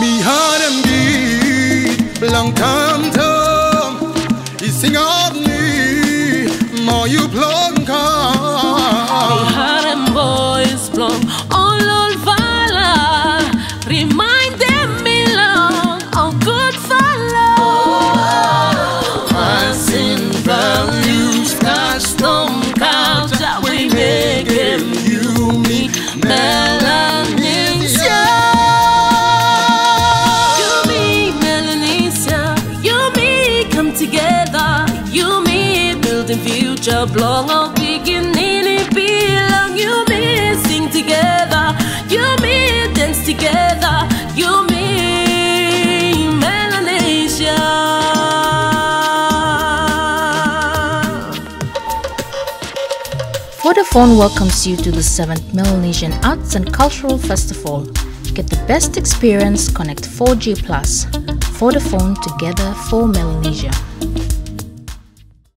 Me heart and beat, long time time. You sing of me, more you plug and call. heart and voice blown all building future, belong or beginning it belong. You me sing together, you me dance together, you me Melanesia. Vodafone welcomes you to the 7th Melanesian Arts and Cultural Festival. Get the best experience, connect 4G+. Vodafone together for Melanesia.